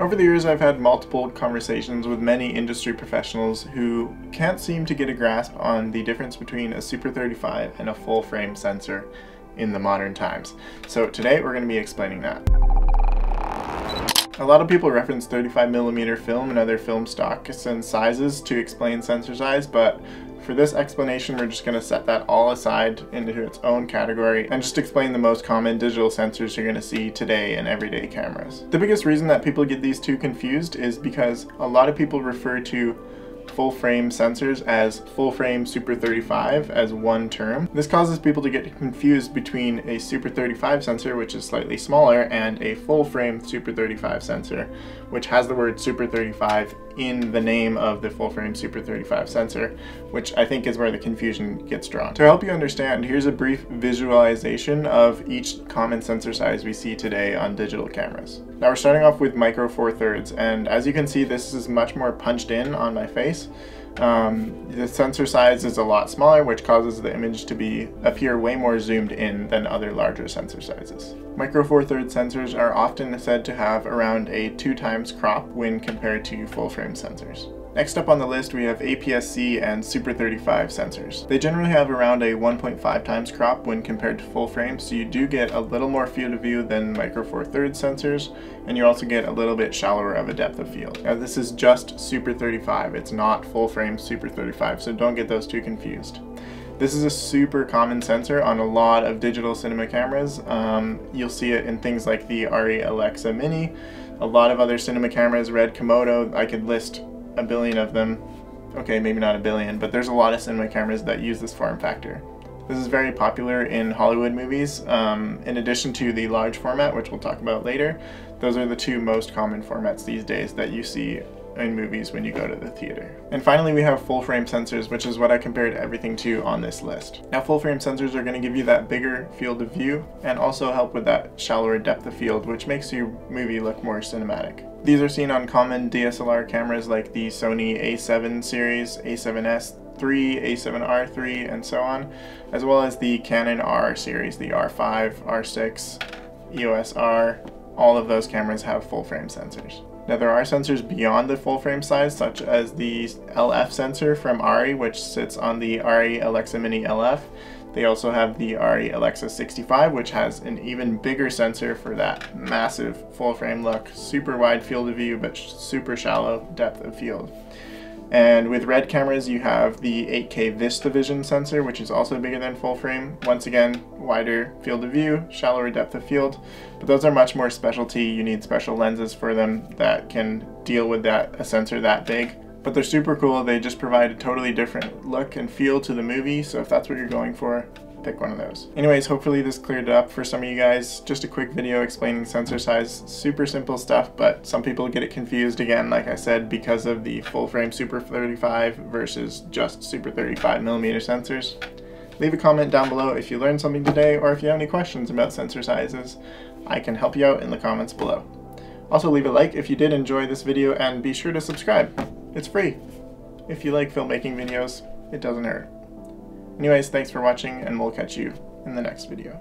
Over the years, I've had multiple conversations with many industry professionals who can't seem to get a grasp on the difference between a Super 35 and a full frame sensor in the modern times. So today we're going to be explaining that. A lot of people reference 35mm film and other film stocks and sizes to explain sensor size, but for this explanation, we're just going to set that all aside into its own category and just explain the most common digital sensors you're going to see today in everyday cameras. The biggest reason that people get these two confused is because a lot of people refer to full frame sensors as full frame Super 35 as one term. This causes people to get confused between a Super 35 sensor, which is slightly smaller, and a full frame Super 35 sensor, which has the word Super 35 in the name of the full frame Super 35 sensor, which I think is where the confusion gets drawn. To help you understand, here's a brief visualization of each common sensor size we see today on digital cameras. Now we're starting off with micro four thirds, and as you can see, this is much more punched in on my face. Um, the sensor size is a lot smaller, which causes the image to be appear way more zoomed in than other larger sensor sizes. Micro Four Thirds sensors are often said to have around a two times crop when compared to full frame sensors. Next up on the list we have APS-C and Super 35 sensors. They generally have around a 1.5 times crop when compared to full frame, so you do get a little more field of view than Micro Four Thirds sensors, and you also get a little bit shallower of a depth of field. Now this is just Super 35, it's not full frame Super 35, so don't get those two confused. This is a super common sensor on a lot of digital cinema cameras. Um, you'll see it in things like the ARRI Alexa Mini, a lot of other cinema cameras, Red Komodo, I could list a billion of them. Okay, maybe not a billion, but there's a lot of cinema cameras that use this form factor. This is very popular in Hollywood movies. Um, in addition to the large format, which we'll talk about later, those are the two most common formats these days that you see in movies when you go to the theater. And finally we have full frame sensors, which is what I compared everything to on this list. Now full frame sensors are going to give you that bigger field of view and also help with that shallower depth of field, which makes your movie look more cinematic. These are seen on common DSLR cameras like the Sony a7 series, a7S 3, a7R3, and so on, as well as the Canon R series, the R5, R6, EOS R, all of those cameras have full frame sensors. Now there are sensors beyond the full frame size, such as the LF sensor from ARRI, which sits on the ARRI Alexa Mini LF, they also have the ARRI Alexa 65, which has an even bigger sensor for that massive full frame look, super wide field of view, but super shallow depth of field. And with red cameras, you have the 8K VistaVision sensor, which is also bigger than full frame. Once again, wider field of view, shallower depth of field, but those are much more specialty. You need special lenses for them that can deal with that a sensor that big but they're super cool. They just provide a totally different look and feel to the movie. So if that's what you're going for, pick one of those. Anyways, hopefully this cleared it up for some of you guys. Just a quick video explaining sensor size. Super simple stuff, but some people get it confused again, like I said, because of the full frame Super 35 versus just Super 35 millimeter sensors. Leave a comment down below if you learned something today or if you have any questions about sensor sizes. I can help you out in the comments below. Also leave a like if you did enjoy this video and be sure to subscribe. It's free. If you like filmmaking videos, it doesn't hurt. Anyways, thanks for watching and we'll catch you in the next video.